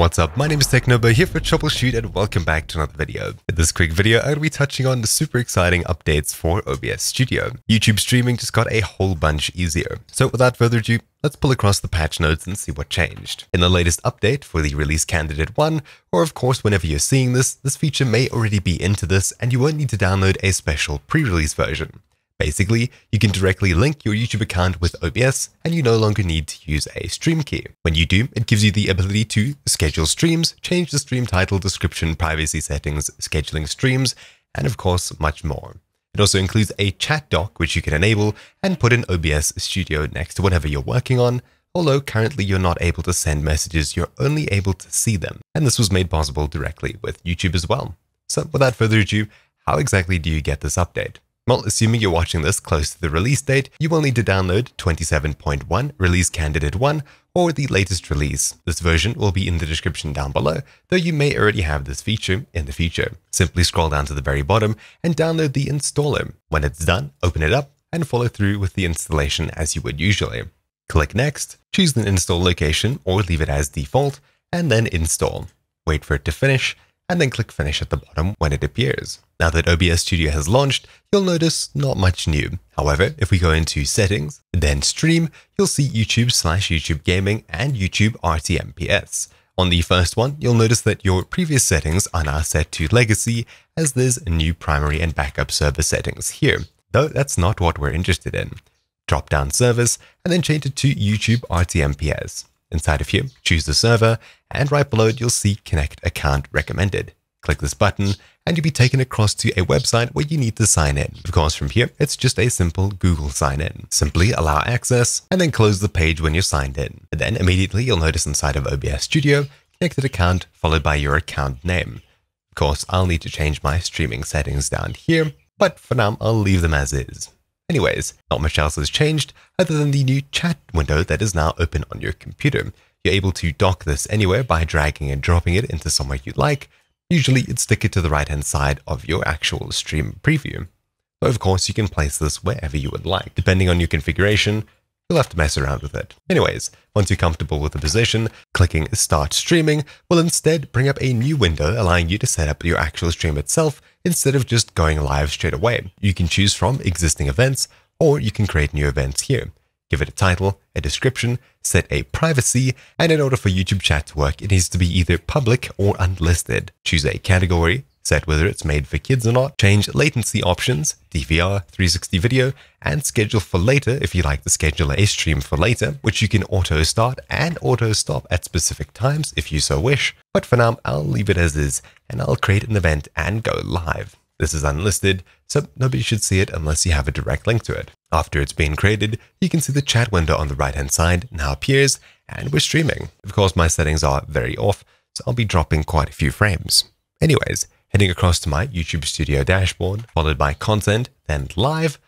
What's up, my name is Technobo here for TroubleChute and welcome back to another video. In this quick video, I'm going to be touching on the super exciting updates for OBS Studio. YouTube streaming just got a whole bunch easier. So without further ado, let's pull across the patch notes and see what changed. In the latest update for the release candidate 1, or of course whenever you're seeing this, this feature may already be into this and you won't need to download a special pre-release version. Basically, you can directly link your YouTube account with OBS and you no longer need to use a stream key. When you do, it gives you the ability to schedule streams, change the stream title, description, privacy settings, scheduling streams, and of course, much more. It also includes a chat dock, which you can enable and put in OBS Studio next to whatever you're working on, although currently you're not able to send messages, you're only able to see them. And this was made possible directly with YouTube as well. So without further ado, how exactly do you get this update? Well, assuming you're watching this close to the release date, you will need to download 27.1 Release Candidate 1 or the latest release. This version will be in the description down below, though you may already have this feature in the future. Simply scroll down to the very bottom and download the installer. When it's done, open it up and follow through with the installation as you would usually. Click Next, choose the install location or leave it as default, and then install. Wait for it to finish, and then click Finish at the bottom when it appears. Now that OBS Studio has launched, you'll notice not much new. However, if we go into Settings, then Stream, you'll see YouTube slash YouTube Gaming and YouTube RTMPS. On the first one, you'll notice that your previous settings are now set to Legacy as there's new primary and backup server settings here, though that's not what we're interested in. Drop down Service and then change it to YouTube RTMPS. Inside of here, choose the server, and right below it, you'll see Connect Account Recommended. Click this button, and you'll be taken across to a website where you need to sign in. Of course, from here, it's just a simple Google sign in. Simply allow access, and then close the page when you're signed in. And then immediately, you'll notice inside of OBS Studio, connected account followed by your account name. Of course, I'll need to change my streaming settings down here, but for now, I'll leave them as is. Anyways, not much else has changed other than the new chat window that is now open on your computer. You're able to dock this anywhere by dragging and dropping it into somewhere you'd like. Usually it's stick it to the right hand side of your actual stream preview. But of course you can place this wherever you would like. Depending on your configuration, you'll have to mess around with it. Anyways, once you're comfortable with the position, clicking Start Streaming will instead bring up a new window allowing you to set up your actual stream itself instead of just going live straight away. You can choose from existing events, or you can create new events here. Give it a title, a description, set a privacy, and in order for YouTube chat to work, it needs to be either public or unlisted. Choose a category, set whether it's made for kids or not, change latency options, DVR, 360 video, and schedule for later if you like to schedule a stream for later, which you can auto start and auto stop at specific times if you so wish. But for now, I'll leave it as is, and I'll create an event and go live. This is unlisted, so nobody should see it unless you have a direct link to it. After it's been created, you can see the chat window on the right hand side now appears, and we're streaming. Of course, my settings are very off, so I'll be dropping quite a few frames. Anyways, Heading across to my YouTube Studio dashboard, followed by content, then live,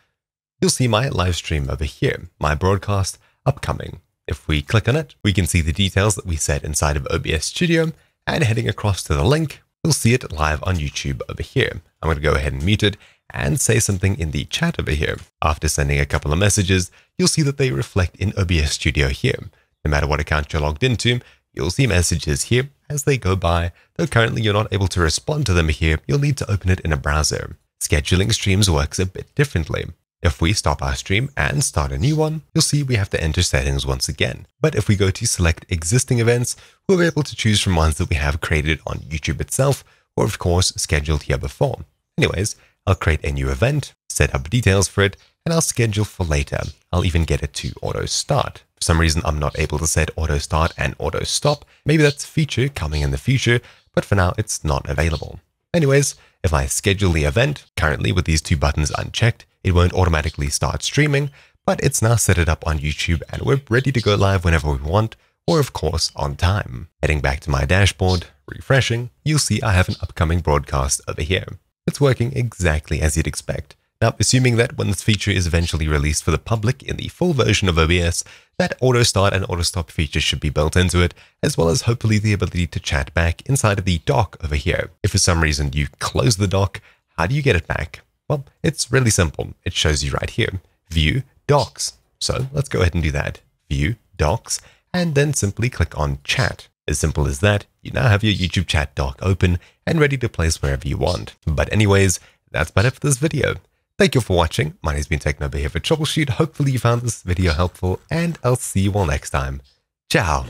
you'll see my live stream over here, my broadcast upcoming. If we click on it, we can see the details that we set inside of OBS Studio, and heading across to the link, you'll see it live on YouTube over here. I'm going to go ahead and mute it and say something in the chat over here. After sending a couple of messages, you'll see that they reflect in OBS Studio here. No matter what account you're logged into, You'll see messages here as they go by, though currently you're not able to respond to them here, you'll need to open it in a browser. Scheduling streams works a bit differently. If we stop our stream and start a new one, you'll see we have to enter settings once again. But if we go to select existing events, we'll be able to choose from ones that we have created on YouTube itself, or of course scheduled here before. Anyways, I'll create a new event, set up details for it, and I'll schedule for later. I'll even get it to auto start. For some reason, I'm not able to set auto start and auto stop. Maybe that's a feature coming in the future, but for now, it's not available. Anyways, if I schedule the event, currently with these two buttons unchecked, it won't automatically start streaming, but it's now set it up on YouTube and we're ready to go live whenever we want, or of course on time. Heading back to my dashboard, refreshing, you'll see I have an upcoming broadcast over here. It's working exactly as you'd expect. Now, assuming that when this feature is eventually released for the public in the full version of OBS, that auto start and auto stop features should be built into it, as well as hopefully the ability to chat back inside of the dock over here. If for some reason you close the dock, how do you get it back? Well, it's really simple. It shows you right here. View Docks. So let's go ahead and do that. View Docks, and then simply click on Chat. As simple as that, you now have your YouTube chat dock open and ready to place wherever you want. But anyways, that's about it for this video. Thank you for watching. My name's been Technobo here for TroubleChute. Hopefully you found this video helpful and I'll see you all next time. Ciao.